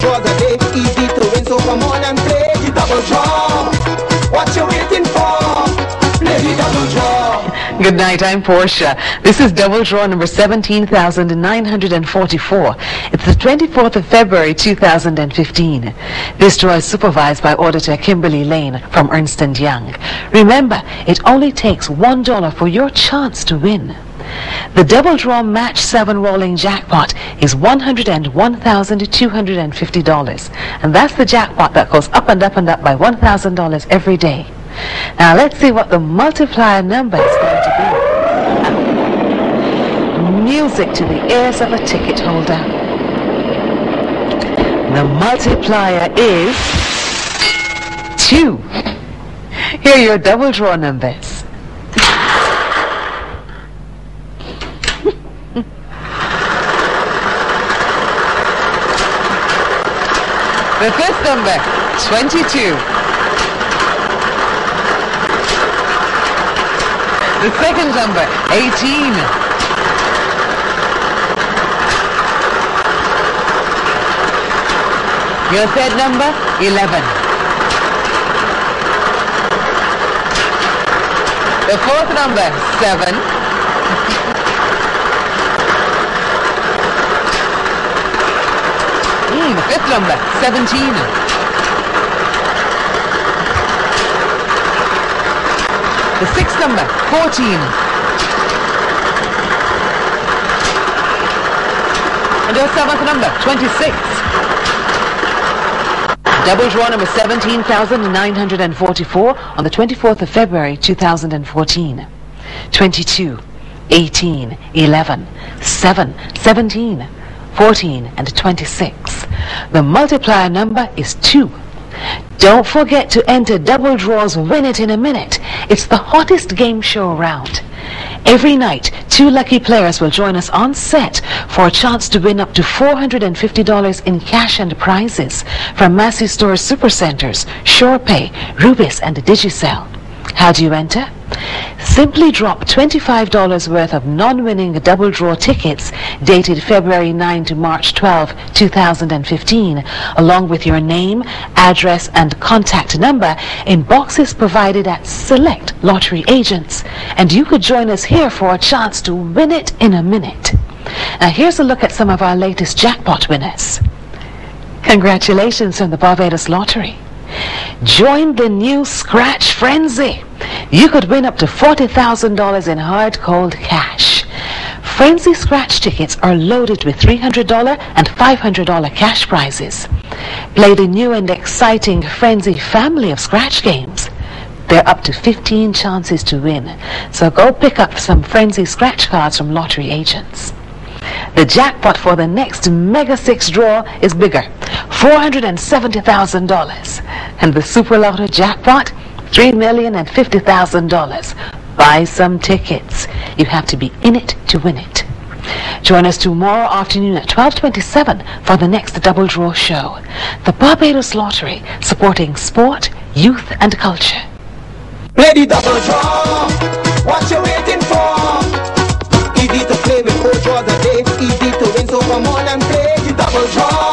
draws a day. Easy to win, so come on and play the double draw. What you waiting for? Play the double draw. Good night, I'm Portia. This is double draw number 17,944. It's the 24th of February 2015. This draw is supervised by Auditor Kimberly Lane from Ernst & Young. Remember, it only takes $1 for your chance to win. The double draw match 7 rolling jackpot is $101,250 and that's the jackpot that goes up and up and up by $1,000 every day. Now let's see what the multiplier number is going to be. Music to the ears of a ticket holder. The multiplier is 2. Here are your double draw numbers. The fifth number, 22. The second number, 18. Your third number, 11. The fourth number, 7. Mm, the fifth number, 17. The sixth number, 14. And your seventh number, 26. Double draw number 17,944 on the 24th of February 2014. 22, 18, 11, 7, 17, 14, and 26. The multiplier number is 2. Don't forget to enter Double Draw's Win It in a Minute. It's the hottest game show around. Every night, two lucky players will join us on set for a chance to win up to $450 in cash and prizes from Massy Store Supercenters, SurePay, Rubis, and Digicel. How do you enter? Simply drop $25 worth of non-winning double draw tickets dated February 9 to March 12, 2015, along with your name, address, and contact number in boxes provided at select lottery agents. And you could join us here for a chance to win it in a minute. Now here's a look at some of our latest jackpot winners. Congratulations from the Barbados Lottery. Join the new Scratch Frenzy. You could win up to $40,000 in hard cold cash. Frenzy Scratch tickets are loaded with $300 and $500 cash prizes. Play the new and exciting Frenzy family of Scratch games. There are up to 15 chances to win. So go pick up some Frenzy Scratch cards from lottery agents. The jackpot for the next Mega 6 draw is bigger, $470,000. And the Super Lotto jackpot, three million and fifty thousand dollars. Buy some tickets. You have to be in it to win it. Join us tomorrow afternoon at 12.27 for the next Double Draw Show. The Barbados Lottery, supporting sport, youth and culture. Ready? double draw. What you waiting for? Easy to play with Coach all the day. Easy to win, so come on and play the double draw.